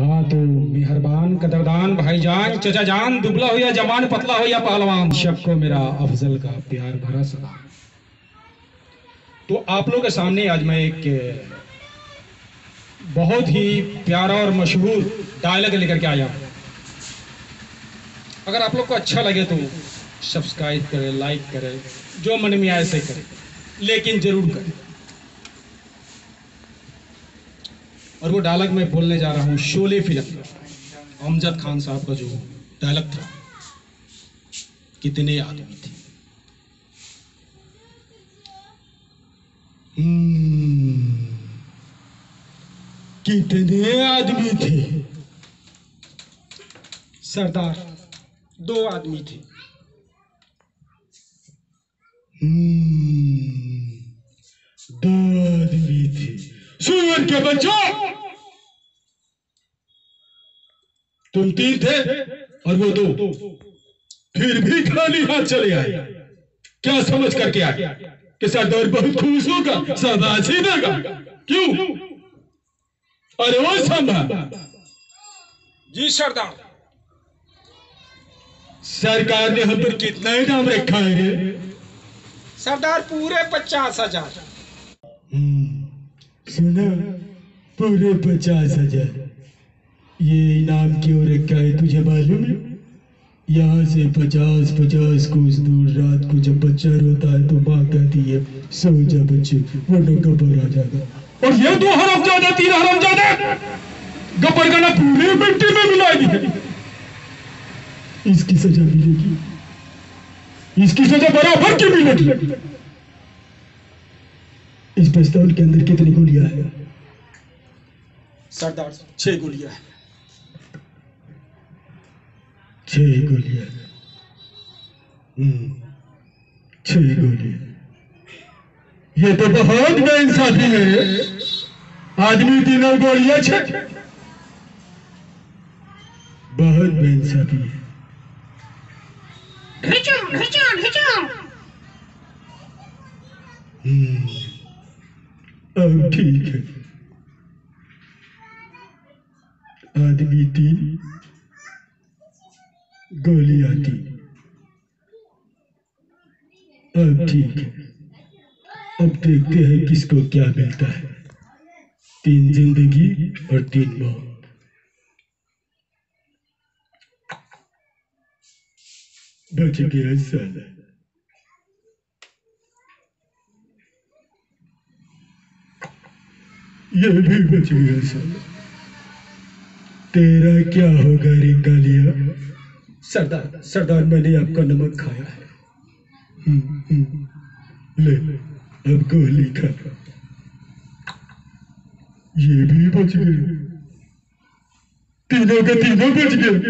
हाँ तो मेहरबान, कदरदान, भाईजान चचा जान दुबला हो या जवान, पतला हो या पहलवान। सबको मेरा अफजल का प्यार भरा सलाम। तो आप लोगों के सामने आज मैं एक, बहुत ही प्यारा और मशहूर डायलॉग लेकर के आया हूँ। अगर आप लोग को अच्छा लगे तो सब्सक्राइब करें लाइक करें, जो मन में आए से करें। लेकिन ज़रूर करें। और वो डायलॉग मैं बोलने जा रहा हूँ शोले फ़िल्म। अमजद खान साहब का जो डायलॉग था कितने आदमी थे। हम्म, कितने आदमी थे। सरदार दो आदमी थे। हम्म, दो सुअर के बच्चों तुम तीन थे और वो दो। फिर भी खाली हाथ चले आए। क्या समझ करके आए कि सरदार बहुत खुश होगा शाबाशी देगा? क्यों? अरे वो संभा। जी सरदार। सरकार ने हम पर कितना इनाम रखा है? सरदार पूरे पचास हज़ार। हम्म, सुना पूरे पचास हज़ार। ये इनाम क्यों रखा है तुझे मालूम है? यहाँ से पचास पचास कोस दूर, रात को जब बच्चा रोता है तो माँ कहती है, सो जा बच्चे, वरना गब्बर आ जाएगा। और ये दो हरम ज़्यादा तीन हरम ज़्यादा गब्बर का ना पूरे मिट्टी में मिला दिया इसकी सजा मिलेगी। इसकी सजा बराबर की मिलेगी। इस पिस्तौल के अंदर कितनी गोलियाँ है? सरदार छह गोलियाँ है। छह गोलियाँ हम्म, छह गोलियाँ ये तो बहुत बेइंसाफी है। आदमी तीनों गोलियाँ छह। बहुत बेइंसाफी है। Hücum, hücum, hücum. हम्म, अब ठीक है। आदमी तीन गोलियाँ तीन अब ठीक है। अब देखते हैं किसको क्या मिलता है। तीन ज़िंदगी और तीन मौत। बच गया साला। ये भी बच गया साला तेरा क्या होगा रिंगालिया सरदार सरदार मैंने आपका नमक खाया है हम्म, हम्म, ले अब गोली खा ये भी बच गए तीनों के तीनों बच गए